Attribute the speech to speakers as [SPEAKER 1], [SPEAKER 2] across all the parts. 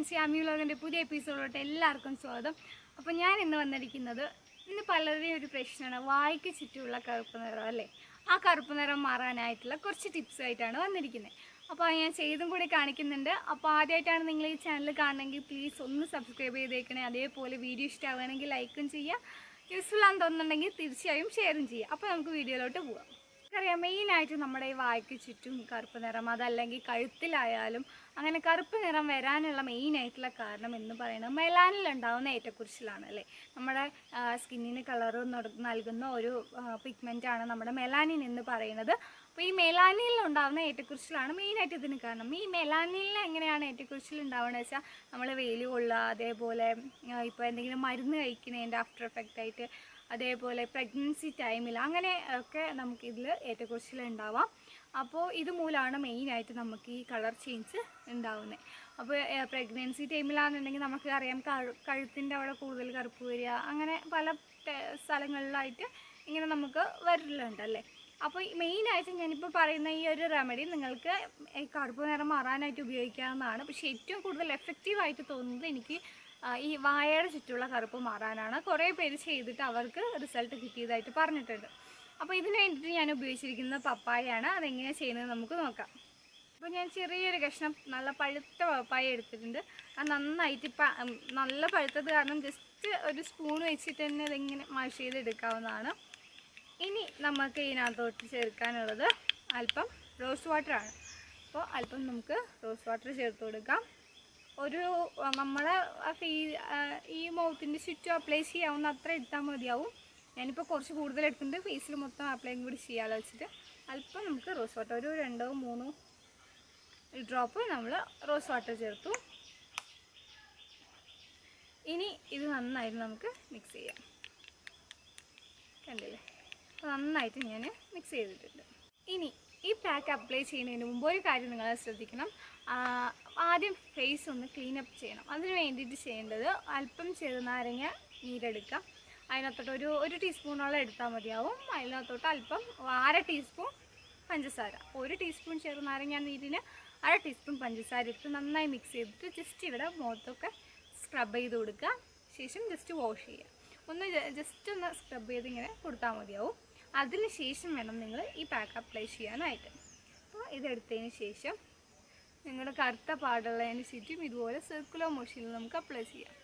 [SPEAKER 1] Friends Yami വ്ലോഗിന്റെ പുതിയ എപ്പിസോഡിലോട്ട് എല്ലാവർക്കും സ്വാഗതം. അപ്പോൾ ഞാൻ ഇന്ന് വന്നിരിക്കുന്നത് ഇന്ന് പലരുടെയും ഒരു പ്രശ്നമാണ്. വായിക്ക് ചുറ്റുമുള്ള കറുപ്പ് നിറം അല്ലേ? ആ കറുപ്പ് നിറം മാറാനായിട്ടുള്ള കുറച്ച് ടിപ്സ് ആയിട്ടാണ് വന്നിരിക്കുന്നത്. അപ്പോൾ ഞാൻ ചെയ്തും കൂടി കാണിക്കുന്നുണ്ട്. അപ്പോൾ ആദ്യമായിട്ടാണ് നിങ്ങൾ ഈ ചാനൽ കാണണമെങ്കിൽ പ്ലീസ് ഒന്ന് സബ്സ്ക്രൈബ് ചെയ്തേക്കണേ. അതേപോലെ വീഡിയോ ഇഷ്ടമാവുകയാണെങ്കിൽ ലൈക്കും ചെയ്യുക. യൂസ്ഫുൾ ആണെന്ന് തോന്നുന്നുണ്ടെങ്കിൽ തീർച്ചയായും ഷെയറും ചെയ്യുക. അപ്പോൾ നമുക്ക് വീഡിയോയിലോട്ട് പോവാം. അറിയാം മെയിനായിട്ട് നമ്മുടെ ഈ വായ്ക്ക് ചുറ്റും കറുപ്പ് നിറം അതല്ലെങ്കിൽ കഴുത്തിലായാലും അങ്ങനെ കറുപ്പ് നിറം വരാനുള്ള മെയിൻ ആയിട്ടുള്ള കാരണം എന്ന് പറയുന്നത് മെലാനിൽ ഉണ്ടാകുന്ന ഏറ്റക്കുറിച്ചിലാണ് അല്ലേ? നമ്മുടെ സ്കിന്നിന് കളർ നൽകുന്ന ഒരു പിഗ്മെന്റാണ് നമ്മുടെ മെലാനിൻ എന്ന് പറയുന്നത്. അപ്പോൾ ഈ മെലാനിയിൽ ഉണ്ടാകുന്ന ഏറ്റക്കുറിച്ചിലാണ് മെയിനായിട്ട് ഇതിന് കാരണം. ഈ മെലാനിയിൽ എങ്ങനെയാണ് ഏറ്റക്കുറിച്ചിൽ ഉണ്ടാവുന്നത് വെച്ചാൽ നമ്മൾ വെയിൽ കൊള്ളുക അതേപോലെ ഇപ്പോൾ എന്തെങ്കിലും മരുന്ന് കഴിക്കുന്നതിന്റെ ആഫ്റ്റർ എഫക്റ്റ് ആയിട്ട് അതേപോലെ പ്രഗ്നൻസി ടൈമിൽ അങ്ങനെ ഒക്കെ നമുക്ക് ഇതിൽ ഏറ്റക്കുറിച്ചിൽ ഉണ്ടാവാം. അപ്പോൾ ഇത് മൂലമാണ് മെയിനായിട്ട് നമുക്ക് ഈ കളർ ചേഞ്ച് ഉണ്ടാവുന്നത് അപ്പോൾ പ്രഗ്നൻസി ടൈമിലാണെന്നുണ്ടെങ്കിൽ നമുക്ക് അറിയാം കഴു കഴുത്തിന്റെ അവിടെ കൂടുതൽ കറുപ്പ് വരിക അങ്ങനെ പല സ്ഥലങ്ങളിലായിട്ട് ഇങ്ങനെ നമുക്ക് വരലുണ്ടല്ലേ അപ്പോൾ മെയിനായിട്ട് ഞാനിപ്പോൾ പറയുന്ന ഈ ഒരു റെമഡി നിങ്ങൾക്ക് കറുപ്പ് നിറം മാറാനായിട്ട് ഉപയോഗിക്കാവുന്നതാണ്. പക്ഷേ ഏറ്റവും കൂടുതൽ എഫക്റ്റീവായിട്ട് തോന്നുന്നത് എനിക്ക് ഈ വായയുടെ ചുറ്റുള്ള കറുപ്പ് മാറാനാണ് കുറേ പേര് ചെയ്തിട്ട് അവർക്ക് റിസൾട്ട് കിട്ടിയതായിട്ട് പറഞ്ഞിട്ടുണ്ട്. അപ്പോൾ ഇതിന് വേണ്ടിയിട്ട് ഞാൻ ഉപയോഗിച്ചിരിക്കുന്ന പപ്പായയാണ്. അതെങ്ങനെയാണ് ചെയ്യുന്നത് നമുക്ക് നോക്കാം. അപ്പോൾ ഞാൻ ചെറിയൊരു കഷ്ണം നല്ല പഴുത്ത പപ്പായ എടുത്തിട്ടുണ്ട്. അത് നന്നായിട്ട് ഇപ്പം നല്ല പഴുത്തത് കാരണം ജസ്റ്റ് ഒരു സ്പൂൺ വെച്ചിട്ട് തന്നെ ഇതിങ്ങനെ മാഷ് ചെയ്തെടുക്കാവുന്നതാണ്. ഇനി നമുക്ക് ഇതിനകത്തോട്ട് ചേർക്കാനുള്ളത് അല്പം റോസ് വാട്ടറാണ് അപ്പോൾ അല്പം നമുക്ക് റോസ് വാട്ടർ ചേർത്ത് കൊടുക്കാം. ഒരു നമ്മളെ ഫീ ഈ മൗത്തിന്റെ ചുറ്റും അപ്ലൈ ചെയ്യാവുന്ന അത്ര എടുത്താൽ മതിയാവും. ഞാനിപ്പോൾ കുറച്ച് കൂടുതൽ എടുത്തിട്ടുണ്ട് ഫേസിൽ മൊത്തം അപ്ലൈയും കൂടി ചെയ്യാമല്ലോ വെച്ചിട്ട്. അല്പം നമുക്ക് റോസ് വാട്ടർ ഒരു രണ്ടോ മൂന്നോ ഡ്രോപ്പ് നമ്മൾ റോസ് വാട്ടർ ചേർത്തു. ഇനി ഇത് നന്നായിട്ട് നമുക്ക് മിക്സ് ചെയ്യാം. കണ്ടില്ലേ? നന്നായിട്ട് ഞാൻ മിക്സ് ചെയ്തിട്ടുണ്ട്. ഇനി ഈ പാക്ക് അപ്ലൈ ചെയ്യുന്നതിന് മുമ്പ് ഒരു കാര്യം നിങ്ങൾ ശ്രദ്ധിക്കണം. ആദ്യം ഫേസ് ഒന്ന് ക്ലീൻ അപ്പ് ചെയ്യണം. അതിന് വേണ്ടിയിട്ട് ചെയ്യേണ്ടത് അല്പം ചെറുനാരങ്ങ നീരെടുക്കാം അതിനകത്തോട്ട് ഒരു ഒരു ടീസ്പൂണോളം എടുത്താൽ മതിയാവും. അതിനകത്തോട്ട് അല്പം അര ടീസ്പൂൺ പഞ്ചസാര. ഒരു ടീസ്പൂൺ ചെറുനാരങ്ങ നീരിന് അര ടീസ്പൂൺ പഞ്ചസാര ഇട്ട് നന്നായി മിക്സ് ചെയ്തിട്ട് ജസ്റ്റ് ഇവിടെ മുഖത്തൊക്കെ സ്ക്രബ് ചെയ്ത് കൊടുക്കുക. ശേഷം ജസ്റ്റ് വാഷ് ചെയ്യുക. ഒന്ന് ജസ്റ്റ് ഒന്ന് സ്ക്രബ് ചെയ്ത് ഇങ്ങനെ കൊടുത്താൽ മതിയാവും. അതിന് ശേഷം വേണം നിങ്ങൾ ഈ പാക്ക് അപ്ലൈ ചെയ്യാനായിട്ട്. അപ്പോൾ ഇതെടുത്തതിന് ശേഷം നിങ്ങളുടെ കറുത്ത പാടുള്ളതിന് ചുറ്റും ഇതുപോലെ സർക്കുലർ മോഷനിൽ നമുക്ക് അപ്ലൈ ചെയ്യാം.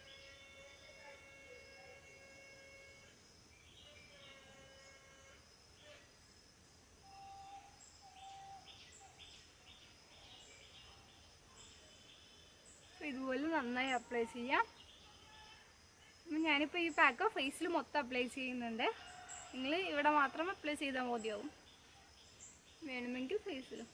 [SPEAKER 1] ഇതുപോലെ നന്നായി അപ്ലൈ ചെയ്യാം. ഞാനിപ്പോൾ ഈ പാക്ക് ഫേസിൽ മൊത്തം അപ്ലൈ ചെയ്യുന്നുണ്ട്. നിങ്ങൾ ഇവിടെ മാത്രം അപ്ലൈ ചെയ്താൽ മതിയാവും. വേണമെങ്കിൽ ഫേസിലും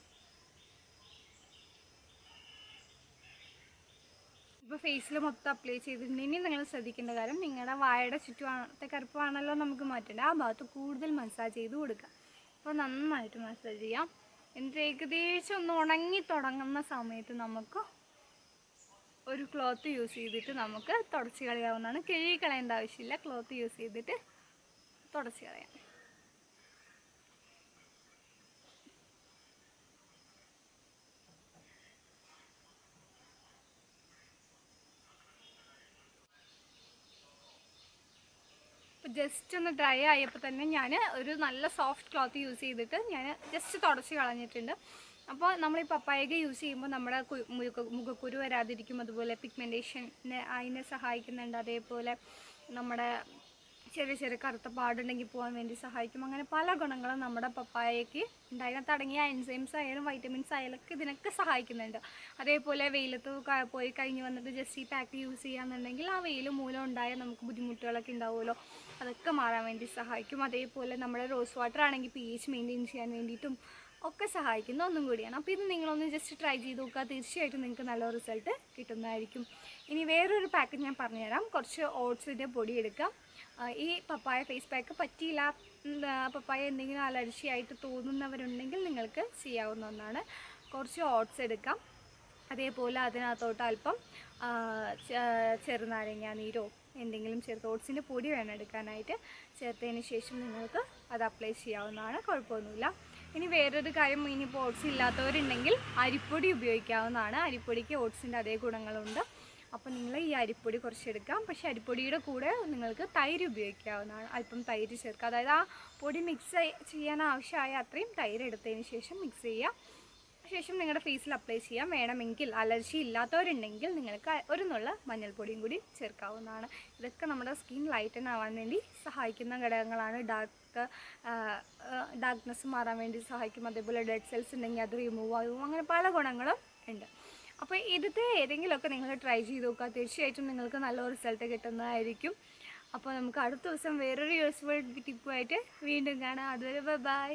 [SPEAKER 1] ഇപ്പോൾ ഫേസിൽ മൊത്തം അപ്ലൈ ചെയ്തിട്ടുണ്ടെങ്കിൽ നിങ്ങൾ ശ്രദ്ധിക്കേണ്ട കാര്യം നിങ്ങളുടെ വായയുടെ ചുറ്റുപാടത്തെ കറുപ്പാണല്ലോ നമുക്ക് മാറ്റേണ്ടത്. ആ ഭാഗത്ത് കൂടുതൽ മസാജ് ചെയ്ത് കൊടുക്കുക. അപ്പോൾ നന്നായിട്ട് മസാജ് ചെയ്യാം. എന്നിട്ട് ഏകദേശം ഒന്ന് ഉണങ്ങി തുടങ്ങുന്ന സമയത്ത് നമുക്ക് ഒരു ക്ലോത്ത് യൂസ് ചെയ്തിട്ട് നമുക്ക് തുടച്ച് കളയാവുന്നതാണ്. കിഴി കളയേണ്ട ആവശ്യമില്ല. ക്ലോത്ത് യൂസ് ചെയ്തിട്ട് തുടച്ച് കളയാം. അപ്പോൾ ജസ്റ്റ് ഒന്ന് ഡ്രൈ ആയപ്പോൾ തന്നെ ഞാൻ ഒരു നല്ല സോഫ്റ്റ് ക്ലോത്ത് യൂസ് ചെയ്തിട്ട് ഞാൻ ജസ്റ്റ് തുടച്ച് കളഞ്ഞിട്ടുണ്ട്. അപ്പോൾ നമ്മൾ ഈ പപ്പായക യൂസ് ചെയ്യുമ്പോൾ നമ്മുടെ മുഖക്കുരു വരാതിരിക്കും. അതുപോലെ പിഗ്മെന്റേഷൻ അതിനെ സഹായിക്കുന്നുണ്ട്. അതേപോലെ നമ്മുടെ ചെറിയ ചെറിയ കറുത്ത പാടുണ്ടെങ്കിൽ പോകാൻ വേണ്ടി സഹായിക്കും. അങ്ങനെ പല ഗുണങ്ങളും നമ്മുടെ പപ്പായയ്ക്ക് ഉണ്ടായിരുന്ന തുടങ്ങിയ എൻസൈംസ് ആയാലും വൈറ്റമിൻസ് ആയാലും ഒക്കെ ഇതിനൊക്കെ സഹായിക്കുന്നുണ്ട്. അതേപോലെ വെയിലത്ത് പോയി കഴിഞ്ഞ് വന്നിട്ട് ജസ്റ്റ് ഈ പാക്ക് യൂസ് ചെയ്യാന്നുണ്ടെങ്കിൽ ആ വെയിൽ മൂലം ഉണ്ടായ നമുക്ക് ബുദ്ധിമുട്ടുകളൊക്കെ ഉണ്ടാവുമല്ലോ. അതൊക്കെ മാറാൻ വേണ്ടി സഹായിക്കും. അതേപോലെ നമ്മുടെ റോസ് വാട്ടർ ആണെങ്കിൽ പി എച്ച് മെയിന്റെയിൻ ചെയ്യാൻ വേണ്ടിയിട്ടും ഒക്കെ സഹായിക്കുന്ന. ഒന്നും കൂടിയാണ്. അപ്പോൾ ഇത് നിങ്ങളൊന്ന് ജസ്റ്റ് ട്രൈ ചെയ്ത് നോക്കുക. തീർച്ചയായിട്ടും നിങ്ങൾക്ക് നല്ല റിസൾട്ട് കിട്ടുന്നതായിരിക്കും. ഇനി വേറൊരു പാക്ക് ഞാൻ പറഞ്ഞുതരാം. കുറച്ച് ഓട്സിന്റെ പൊടി എടുക്കാം. ഈ പപ്പായ ഫേസ് പാക്ക് പറ്റിയില്ല. പപ്പായ എന്തെങ്കിലും അലർജി ആയിട്ട് തോന്നുന്നവരുണ്ടെങ്കിൽ നിങ്ങൾക്ക് ചെയ്യാവുന്ന ഒന്നാണ്. കുറച്ച് ഓട്സ് എടുക്കാം. അതേപോലെ അതിനകത്തോട്ട് അല്പം ചെറുനാരങ്ങ നീരോ എന്തെങ്കിലും ചേർത്ത് ഓട്സിന്റെ പൊടി വേണം എടുക്കാനായിട്ട്. ചേർത്തതിന് ശേഷം നിങ്ങൾക്ക് അത് അപ്ലൈ ചെയ്യാവുന്നതാണ്. കുഴപ്പമൊന്നുമില്ല. ഇനി വേറൊരു കാര്യം ഇനിയിപ്പോൾ ഓട്സ് ഇല്ലാത്തവരുണ്ടെങ്കിൽ അരിപ്പൊടി ഉപയോഗിക്കാവുന്നതാണ്. അരിപ്പൊടിക്ക് ഓട്സിന്റെ അതേ ഗുണങ്ങളുണ്ട്. അപ്പോൾ നിങ്ങൾ ഈ അരിപ്പൊടി കുറച്ചെടുക്കാം പക്ഷേ അരിപ്പൊടിയുടെ കൂടെ നിങ്ങൾക്ക് തൈര് ഉപയോഗിക്കാവുന്നതാണ്. അല്പം തൈര് ചേർക്കുക. അതായത് ആ പൊടി മിക്സ് ചെയ്യാൻ ആവശ്യമായ അത്രയും തൈര് എടുത്തതിന് ശേഷം മിക്സ് ചെയ്യുക. ശേഷം നിങ്ങളുടെ ഫേസിൽ അപ്ലൈ ചെയ്യാം വേണമെങ്കിൽ അലർജി ഇല്ലാത്തവരുണ്ടെങ്കിൽ നിങ്ങൾക്ക് ഒരു നുള്ള മഞ്ഞൾപ്പൊടിയും കൂടി ചേർക്കാവുന്നതാണ്. ഇതൊക്കെ നമ്മുടെ സ്കിൻ ലൈറ്റൻ ആവാൻ വേണ്ടി സഹായിക്കുന്ന ഘടകങ്ങളാണ്. ഡാർക്ക് ഡാർക്ക്നെസ് മാറാൻ വേണ്ടി സഹായിക്കും. അതേപോലെ ഡെഡ് സെൽസ് ഉണ്ടെങ്കിൽ അത് റിമൂവ് ആകും. അങ്ങനെ പല ഗുണങ്ങളും ഉണ്ട്. അപ്പോൾ ഇതിന്റെ ഏതെങ്കിലുമൊക്കെ നിങ്ങൾ ട്രൈ ചെയ്ത് നോക്കുക. തീർച്ചയായിട്ടും നിങ്ങൾക്ക് നല്ല റിസൾട്ട് കിട്ടുന്നതായിരിക്കും. അപ്പോൾ നമുക്ക് അടുത്ത ദിവസം വേറൊരു യൂസ്ഫുൾ ടിപ്പുമായിട്ട് വീണ്ടും കാണാം. അതുവരെ ബൈ